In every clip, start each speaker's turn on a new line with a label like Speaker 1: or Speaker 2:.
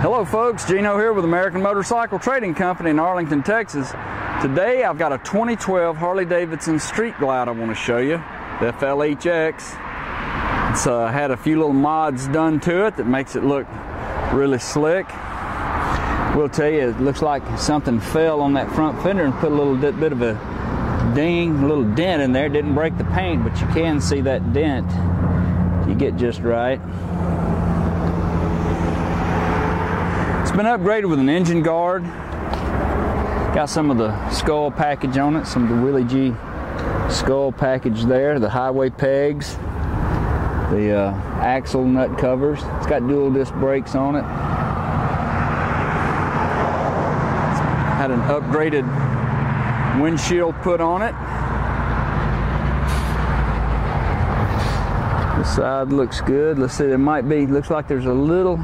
Speaker 1: Hello folks, Gino here with American Motorcycle Trading Company in Arlington, Texas. Today I've got a 2012 Harley Davidson Street Glide I want to show you, the FLHX. It's uh, had a few little mods done to it that makes it look really slick. We'll tell you, it looks like something fell on that front fender and put a little bit, bit of a ding, a little dent in there. It didn't break the paint, but you can see that dent. You get just right. It's been upgraded with an engine guard. Got some of the skull package on it, some of the Willie G skull package there, the highway pegs, the uh, axle nut covers. It's got dual disc brakes on it. Had an upgraded windshield put on it. The side looks good. Let's see, there might be, looks like there's a little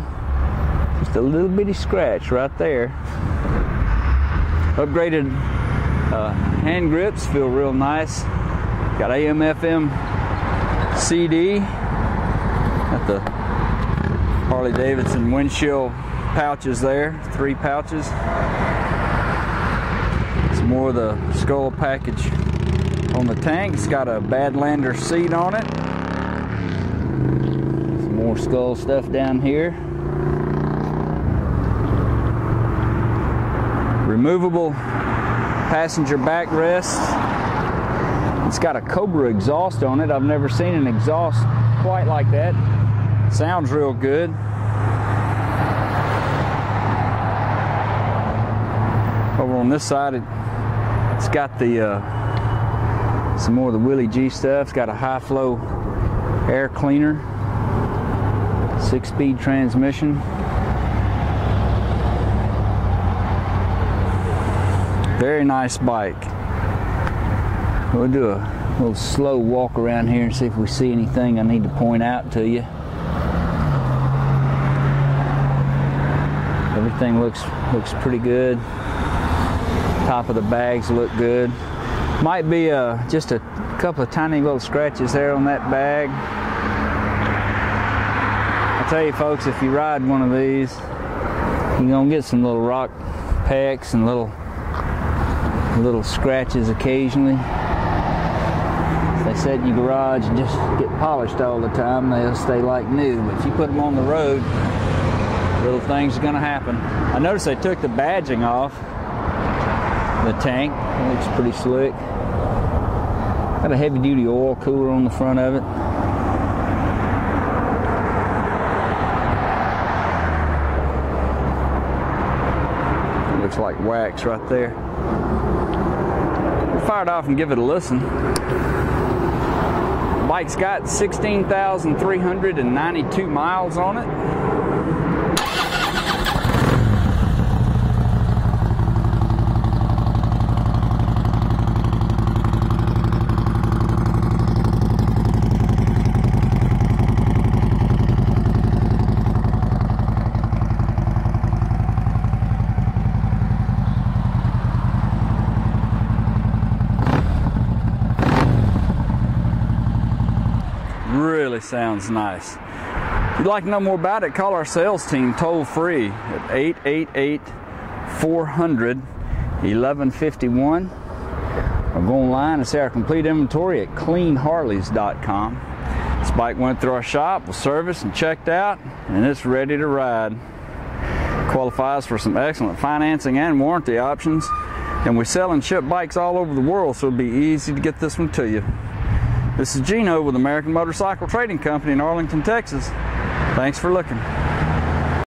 Speaker 1: just a little bitty scratch right there. Upgraded uh, hand grips feel real nice. Got AM FM CD. Got the Harley Davidson windshield pouches there, three pouches. Some more of the skull package on the tank. It's got a Badlander seat on it. Some more skull stuff down here. Removable passenger backrest. It's got a Cobra exhaust on it. I've never seen an exhaust quite like that. Sounds real good. Over on this side, it, has got the uh, some more of the Willie G stuff. It's got a high flow air cleaner, six speed transmission. Very nice bike. We'll do a little slow walk around here and see if we see anything I need to point out to you. Everything looks looks pretty good. Top of the bags look good. Might be uh, just a couple of tiny little scratches there on that bag. I tell you folks, if you ride one of these, you're gonna get some little rock pecks and little little scratches occasionally. They sit in your garage and just get polished all the time, they'll stay like new. But if you put them on the road, little things are going to happen. I noticed they took the badging off the tank. It looks pretty slick. Got a heavy duty oil cooler on the front of it. Looks like wax right there fire it off and give it a listen. Bike's got 16,392 miles on it. Really sounds nice. If you'd like to know more about it, call our sales team toll free at 888 400 1151 or go online and see our complete inventory at cleanharleys.com. This bike went through our shop, was serviced and checked out, and it's ready to ride. Qualifies for some excellent financing and warranty options, and we sell and ship bikes all over the world, so it'll be easy to get this one to you. This is Gino with American Motorcycle Trading Company in Arlington, Texas. Thanks for looking.